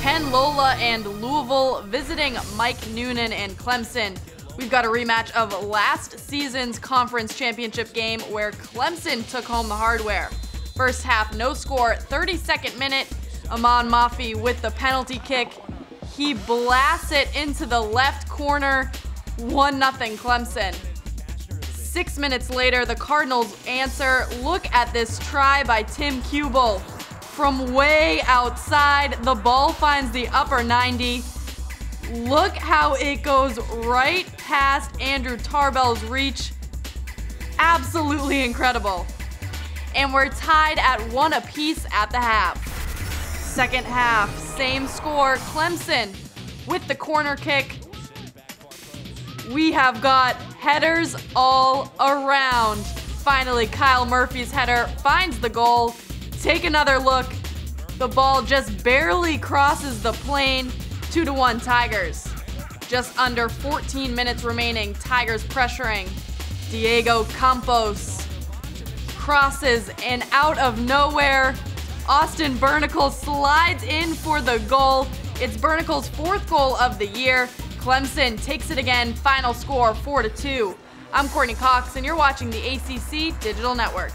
Ken Lolla and Louisville visiting Mike Noonan and Clemson. We've got a rematch of last season's conference championship game where Clemson took home the hardware. First half, no score, 32nd minute. Amon Mafi with the penalty kick. He blasts it into the left corner. 1 0 Clemson. Six minutes later, the Cardinals answer. Look at this try by Tim Kubel. From way outside, the ball finds the upper 90. Look how it goes right past Andrew Tarbell's reach. Absolutely incredible. And we're tied at one apiece at the half. Second half, same score. Clemson with the corner kick. We have got headers all around. Finally, Kyle Murphy's header finds the goal. Take another look. The ball just barely crosses the plane. 2 to 1 Tigers. Just under 14 minutes remaining. Tigers pressuring. Diego Campos crosses and out of nowhere, Austen Burnikel slides in for the goal. It's Burnikel's fourth goal of the year. Clemson takes it again. Final score 4 to 2. I'm Courtney Cox, and you're watching the ACC Digital Network.